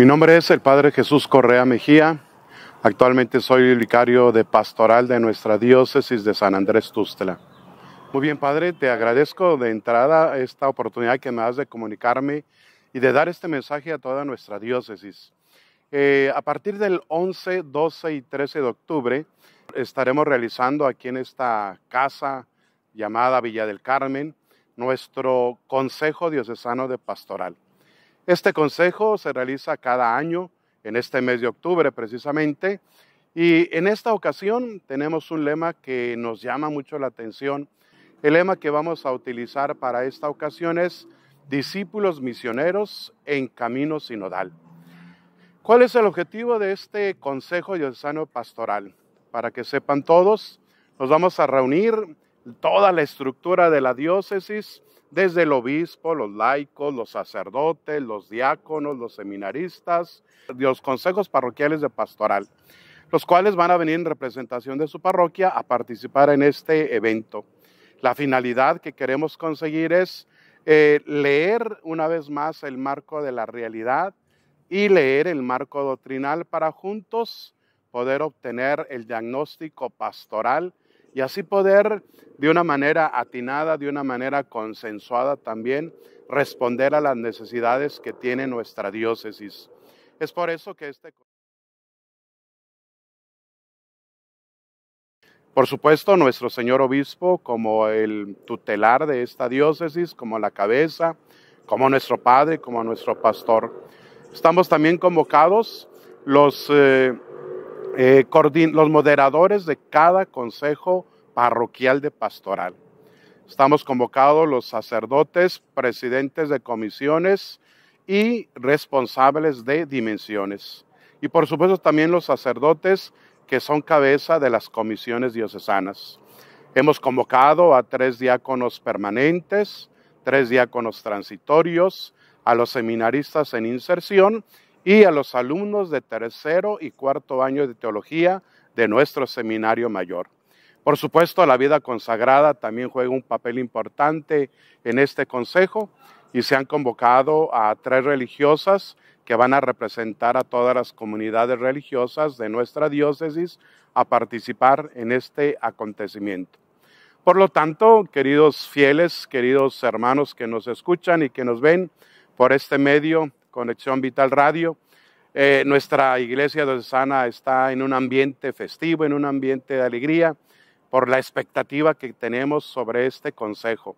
Mi nombre es el Padre Jesús Correa Mejía. Actualmente soy vicario de pastoral de nuestra diócesis de San Andrés Tustla. Muy bien, Padre, te agradezco de entrada esta oportunidad que me das de comunicarme y de dar este mensaje a toda nuestra diócesis. Eh, a partir del 11, 12 y 13 de octubre estaremos realizando aquí en esta casa llamada Villa del Carmen nuestro Consejo Diocesano de Pastoral. Este consejo se realiza cada año, en este mes de octubre precisamente, y en esta ocasión tenemos un lema que nos llama mucho la atención. El lema que vamos a utilizar para esta ocasión es discípulos misioneros en camino sinodal. ¿Cuál es el objetivo de este Consejo Diocesano Pastoral? Para que sepan todos, nos vamos a reunir toda la estructura de la diócesis, desde el obispo, los laicos, los sacerdotes, los diáconos, los seminaristas, los consejos parroquiales de pastoral, los cuales van a venir en representación de su parroquia a participar en este evento. La finalidad que queremos conseguir es eh, leer una vez más el marco de la realidad y leer el marco doctrinal para juntos poder obtener el diagnóstico pastoral y así poder de una manera atinada, de una manera consensuada también, responder a las necesidades que tiene nuestra diócesis. Es por eso que este... Por supuesto, nuestro señor obispo, como el tutelar de esta diócesis, como la cabeza, como nuestro padre, como nuestro pastor. Estamos también convocados los eh, eh, los moderadores de cada consejo parroquial de pastoral. Estamos convocados los sacerdotes, presidentes de comisiones y responsables de dimensiones. Y por supuesto también los sacerdotes que son cabeza de las comisiones diocesanas. Hemos convocado a tres diáconos permanentes, tres diáconos transitorios, a los seminaristas en inserción y a los alumnos de tercero y cuarto año de teología de nuestro seminario mayor. Por supuesto, la vida consagrada también juega un papel importante en este consejo y se han convocado a tres religiosas que van a representar a todas las comunidades religiosas de nuestra diócesis a participar en este acontecimiento. Por lo tanto, queridos fieles, queridos hermanos que nos escuchan y que nos ven por este medio, Conexión Vital Radio. Eh, nuestra iglesia diocesana está en un ambiente festivo, en un ambiente de alegría, por la expectativa que tenemos sobre este consejo.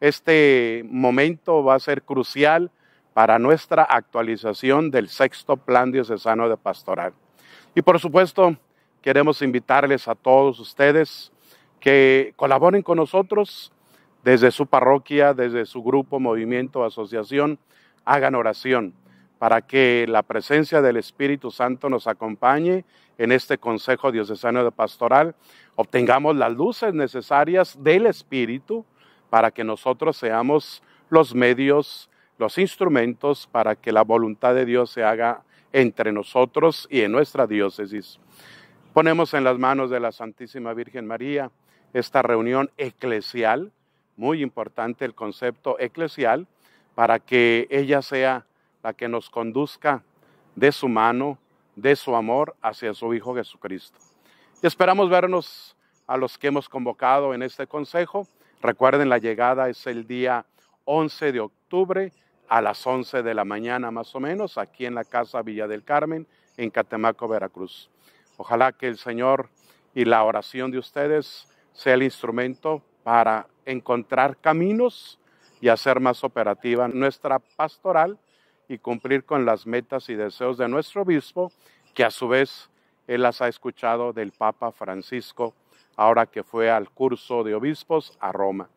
Este momento va a ser crucial para nuestra actualización del sexto plan diocesano de pastoral. Y por supuesto, queremos invitarles a todos ustedes que colaboren con nosotros desde su parroquia, desde su grupo, movimiento, asociación, hagan oración para que la presencia del Espíritu Santo nos acompañe en este Consejo Diocesano de Pastoral, obtengamos las luces necesarias del Espíritu para que nosotros seamos los medios, los instrumentos para que la voluntad de Dios se haga entre nosotros y en nuestra diócesis. Ponemos en las manos de la Santísima Virgen María esta reunión eclesial, muy importante el concepto eclesial, para que ella sea la que nos conduzca de su mano, de su amor hacia su Hijo Jesucristo. Y esperamos vernos a los que hemos convocado en este consejo. Recuerden, la llegada es el día 11 de octubre a las 11 de la mañana más o menos, aquí en la Casa Villa del Carmen, en Catemaco, Veracruz. Ojalá que el Señor y la oración de ustedes sea el instrumento para encontrar caminos y hacer más operativa nuestra pastoral y cumplir con las metas y deseos de nuestro obispo, que a su vez él las ha escuchado del Papa Francisco, ahora que fue al curso de obispos a Roma.